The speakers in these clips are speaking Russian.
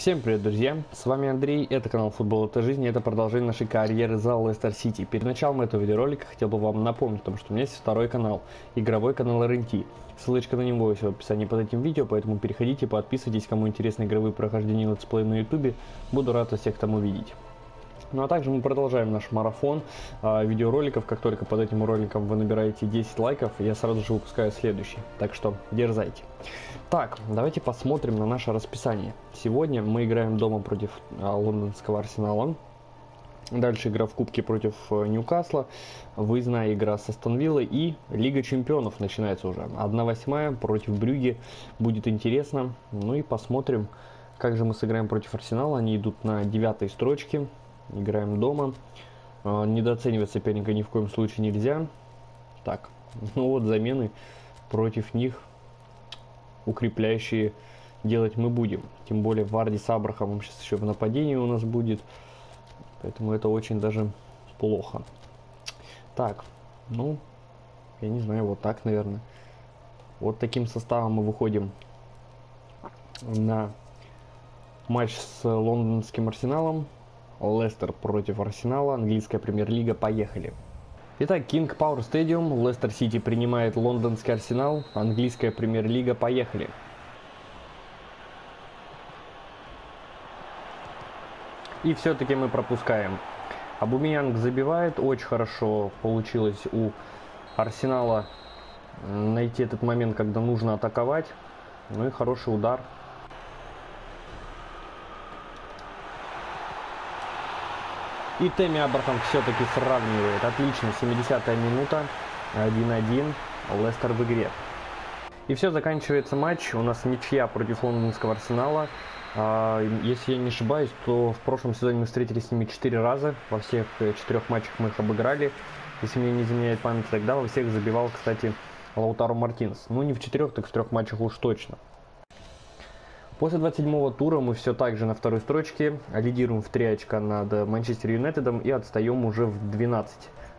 Всем привет, друзья! С вами Андрей, это канал Футбол это жизнь, и это продолжение нашей карьеры за Лестер Сити. Перед началом этого видеоролика хотел бы вам напомнить о том, что у меня есть второй канал, игровой канал RNT. Ссылочка на него есть в описании под этим видео, поэтому переходите, подписывайтесь, кому интересны игровые прохождения летсплей на ютубе. Буду рад вас всех там увидеть. Ну а также мы продолжаем наш марафон э, видеороликов. Как только под этим роликом вы набираете 10 лайков, я сразу же выпускаю следующий. Так что дерзайте. Так, давайте посмотрим на наше расписание. Сегодня мы играем дома против э, лондонского Арсенала. Дальше игра в Кубке против э, Ньюкасла, выездная игра с Астон Виллой и Лига Чемпионов начинается уже. 1-8 против Брюги, будет интересно. Ну и посмотрим, как же мы сыграем против Арсенала. Они идут на девятой строчке, играем дома. А, недооценивать соперника ни в коем случае нельзя. Так, ну вот замены против них укрепляющие делать мы будем. Тем более Варди с Абрахамом сейчас еще в нападении у нас будет. Поэтому это очень даже плохо. Так, ну, я не знаю, вот так, наверное. Вот таким составом мы выходим на матч с лондонским Арсеналом. Лестер против Арсенала, английская премьер-лига, поехали. Итак, King Power Stadium, Лестер Сити принимает лондонский Арсенал, английская премьер-лига, поехали. И все-таки мы пропускаем. Абумиянг забивает, очень хорошо получилось у Арсенала найти этот момент, когда нужно атаковать. Ну и хороший удар И Теми Абрахам все-таки сравнивает. Отлично, 70-я минута, 1-1, Лестер в игре. И все, заканчивается матч. У нас ничья против лондонского Арсенала. А, если я не ошибаюсь, то в прошлом сезоне мы встретились с ними 4 раза. Во всех э, четырех матчах мы их обыграли. Если мне не изменяет память, тогда во всех забивал, кстати, Лаутаро Мартинс. Ну, не в четырех, так в трех матчах уж точно. После 27-го тура мы все так же на второй строчке, лидируем в 3 очка над Манчестер Юнайтедом и отстаем уже в 12.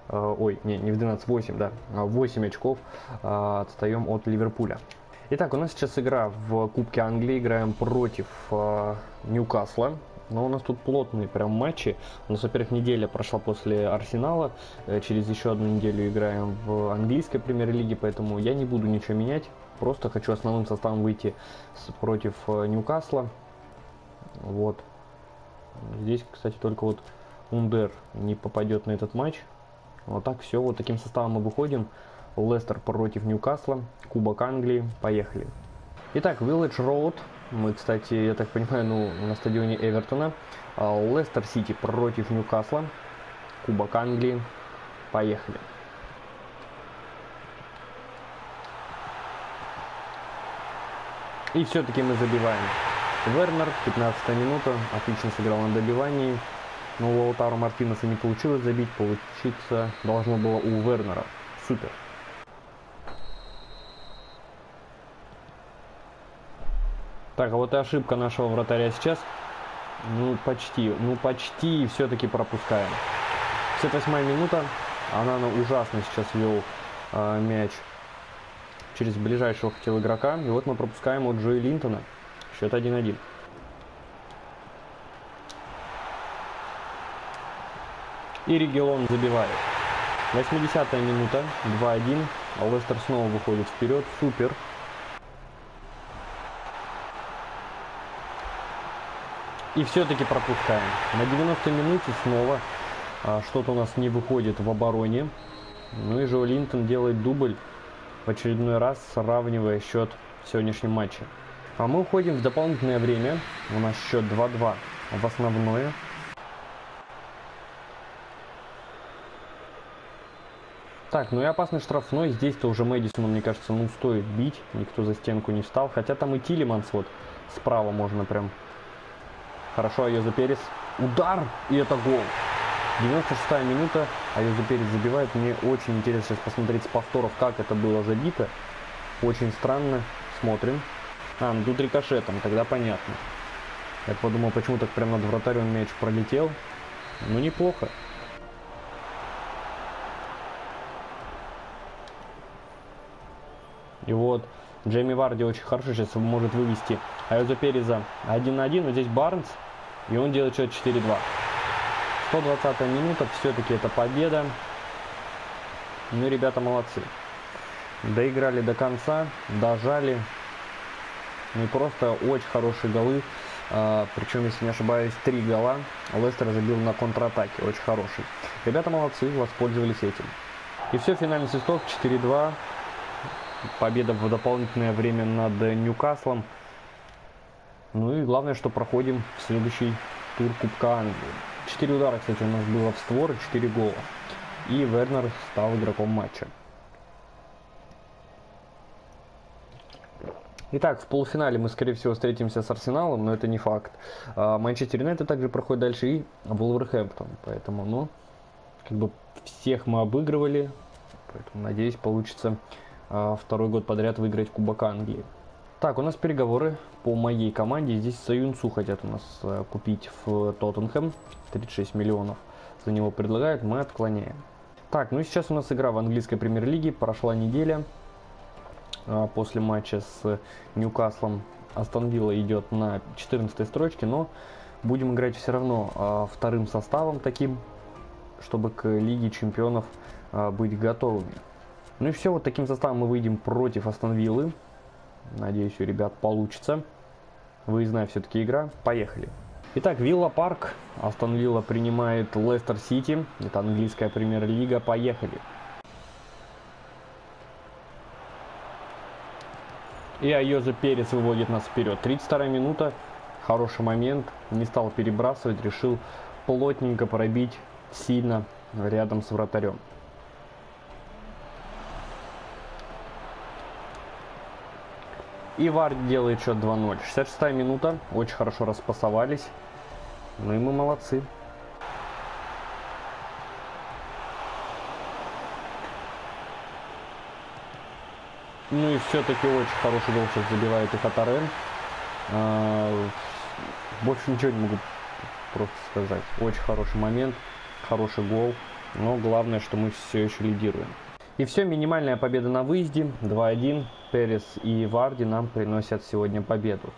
Э, ой, не, не в 12, 8, да, 8 очков э, отстаем от Ливерпуля. Итак, у нас сейчас игра в Кубке Англии, играем против э, Ньюкасла. Но у нас тут плотные прям матчи. У нас, во-первых, неделя прошла после Арсенала. Через еще одну неделю играем в английской премьер-лиге, поэтому я не буду ничего менять. Просто хочу основным составом выйти против э, Ньюкасла. Вот. Здесь, кстати, только вот Ундер не попадет на этот матч. Вот так все. Вот таким составом мы выходим. Лестер против Ньюкасла. Кубок Англии. Поехали. Итак, Village Road. Мы, кстати, я так понимаю, ну, на стадионе Эвертона. А, Лестер Сити против Ньюкасла. Кубок Англии. Поехали. И все-таки мы забиваем. Вернер, 15 минута, отлично сыграл на добивании. Но у Лаутаро Мартинеса не получилось забить, получиться должно было у Вернера. Супер. Так, а вот и ошибка нашего вратаря сейчас. Ну, почти, ну почти все-таки пропускаем. 58 минута. Она ужасно сейчас вел э, мяч через ближайшего хотел игрока. И вот мы пропускаем от Джои Линтона. Счет 1-1. И Ригелон забивает. 80-я минута, 2-1. А Лестер снова выходит вперед. Супер. И все-таки пропускаем. На 90-й минуте снова а, что-то у нас не выходит в обороне. Ну и Джо Линтон делает дубль в очередной раз сравнивая счет в сегодняшнем матче. А мы уходим в дополнительное время. У нас счет 2-2 в основное. Так, ну и опасный штрафной. Здесь-то уже Мэдисону, мне кажется, ну стоит бить. Никто за стенку не встал. Хотя там и Тилиманс вот справа можно прям. Хорошо, Айоза Перес. Удар! И это гол. 96 минута, а Юзу Перец забивает. Мне очень интересно сейчас посмотреть с повторов, как это было забито. Очень странно. Смотрим. А, ну тут рикошетом, тогда понятно. Я подумал, почему так прям над вратарем мяч пролетел. Ну, неплохо. И вот Джейми Варди очень хорошо сейчас может вывести Айоза Переза 1 на 1. Но здесь Барнс. И он делает счет 4-2. 120 минута. Все-таки это победа. Ну, ребята молодцы. Доиграли до конца, дожали. Ну и просто очень хорошие голы. А, причем, если не ошибаюсь, три гола Лестер забил на контратаке. Очень хороший. Ребята молодцы, воспользовались этим. И все, финальный свисток 4-2. Победа в дополнительное время над Ньюкаслом. Ну и главное, что проходим в следующий тур Кубка Англии. Четыре удара, кстати, у нас было в створ, 4 гола. И Вернер стал игроком матча. Итак, в полуфинале мы, скорее всего, встретимся с Арсеналом, но это не факт. А, Манчестер Юнайтед также проходит дальше и Вулверхэмптон. Поэтому, ну, как бы всех мы обыгрывали. Поэтому, надеюсь, получится а, второй год подряд выиграть Кубок Англии. Так, у нас переговоры по моей команде. Здесь Саюнцу хотят у нас а, купить в Тоттенхэм. 36 миллионов за него предлагают, мы отклоняем. Так, ну и сейчас у нас игра в английской премьер-лиге. Прошла неделя. А, после матча с Ньюкаслом Астон Вилла идет на 14 строчке, но будем играть все равно а, вторым составом таким, чтобы к Лиге Чемпионов быть готовыми. Ну и все, вот таким составом мы выйдем против Астон Виллы. Надеюсь, у ребят получится. Выездная все-таки игра. Поехали. Итак, Вилла Парк. Астон Вилла принимает Лестер Сити. Это английская премьер-лига. Поехали. И Айоза Перес выводит нас вперед. 32 минута. Хороший момент. Не стал перебрасывать. Решил плотненько пробить сильно рядом с вратарем. И Вард делает счет 2-0. 66 минута. Очень хорошо распасовались. Ну и мы молодцы. Ну и все-таки очень хороший гол сейчас забивает и Хатарен. А, больше ничего не могу просто сказать. Очень хороший момент, хороший гол. Но главное, что мы все еще лидируем. И все, минимальная победа на выезде. 2-1. Перес и Варди нам приносят сегодня победу.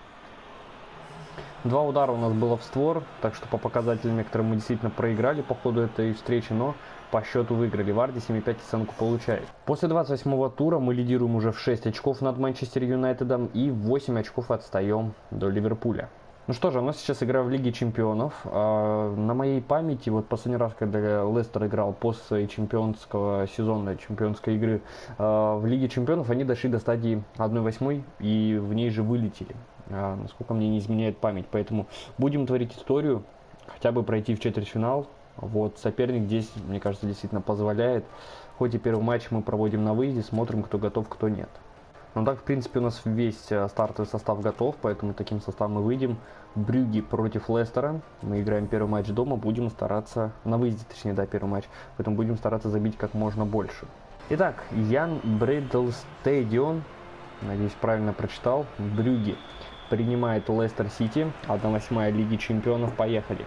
Два удара у нас было в створ, так что по показателям некоторым мы действительно проиграли по ходу этой встречи, но по счету выиграли. Варди 7,5 оценку получает. После 28-го тура мы лидируем уже в 6 очков над Манчестер Юнайтедом и 8 очков отстаем до Ливерпуля. Ну что же, у нас сейчас игра в Лиге Чемпионов. А, на моей памяти, вот последний раз, когда Лестер играл после чемпионского сезона, чемпионской игры а, в Лиге Чемпионов, они дошли до стадии 1-8 и в ней же вылетели. А, насколько мне не изменяет память. Поэтому будем творить историю, хотя бы пройти в четвертьфинал. Вот, соперник здесь, мне кажется, действительно позволяет. Хоть и первый матч мы проводим на выезде, смотрим, кто готов, кто нет. Ну так, в принципе, у нас весь э, стартовый состав готов, поэтому таким составом мы выйдем. Брюги против Лестера. Мы играем первый матч дома, будем стараться, на выезде, точнее, да, первый матч, поэтому будем стараться забить как можно больше. Итак, Ян Брэдл Стадион, надеюсь, правильно прочитал, Брюги принимает Лестер Сити, 1-8 Лиги Чемпионов, поехали.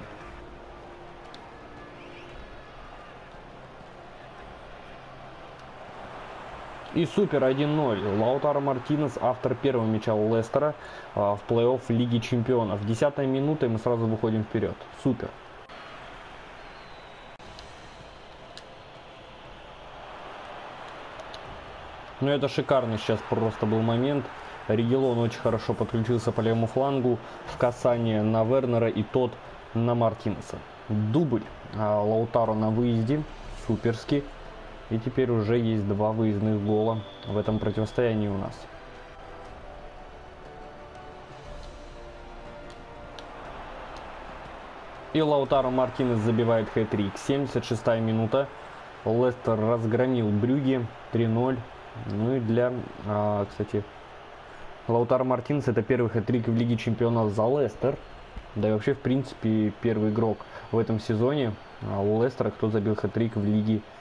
И супер 1-0. Лаутаро Мартинес, автор первого мяча у Лестера а, в плей-офф Лиги Чемпионов. Десятая минута и мы сразу выходим вперед. Супер. Ну это шикарный сейчас просто был момент. Ригелон очень хорошо подключился по левому флангу. В касание на Вернера и тот на Мартинеса. Дубль а, Лаутаро на выезде. Суперский. И теперь уже есть два выездных гола в этом противостоянии у нас. И Лаутаро Мартинес забивает хэт-трик. 76 минута. Лестер разгромил Брюги 3-0. Ну и для, а, кстати, Лаутаро Мартинес это первый хэт-трик в Лиге Чемпионов за Лестер. Да и вообще, в принципе, первый игрок в этом сезоне а у Лестера, кто забил хэт-трик в Лиге Чемпионов.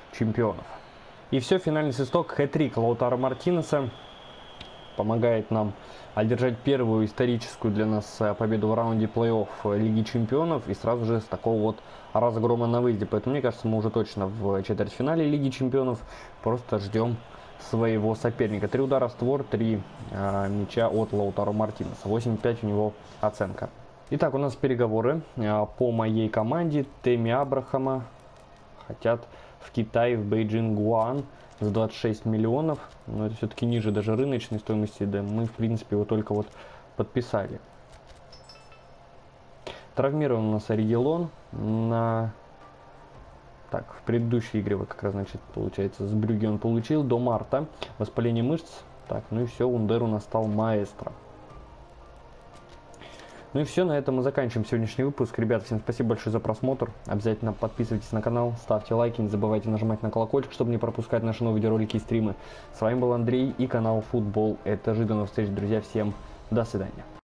И все, финальный свисток, хэт-трик Лаутара Мартинеса помогает нам одержать первую историческую для нас э, победу в раунде плей-офф Лиги Чемпионов и сразу же с такого вот разгрома на выезде. Поэтому мне кажется, мы уже точно в четвертьфинале Лиги Чемпионов. Просто ждем своего соперника. Три удара в створ, три э, мяча от Лаутаро Мартинеса. 8-5 у него оценка. Итак, у нас переговоры э, по моей команде. Теми Абрахама хотят в Китай, в Бейджин Гуан за 26 миллионов. Но это все-таки ниже даже рыночной стоимости. Да мы, в принципе, его только вот подписали. Травмирован у нас Аригелон на... Так, в предыдущей игре, вот как раз, значит, получается, с Брюги он получил до марта воспаление мышц. Так, ну и все, Ундер у нас стал маэстро. Ну и все, на этом мы заканчиваем сегодняшний выпуск. Ребят, всем спасибо большое за просмотр. Обязательно подписывайтесь на канал, ставьте лайки, не забывайте нажимать на колокольчик, чтобы не пропускать наши новые видеоролики и стримы. С вами был Андрей и канал Футбол. Это новых встреч, друзья. Всем до свидания.